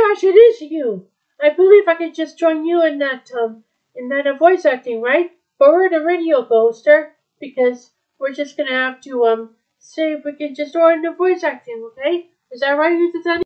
gosh, it is you! I believe I could just join you in that um in that uh, voice acting, right? But we're in a radio ghoster, because we're just gonna have to um say if we can just join the voice acting, okay? Is that right, you?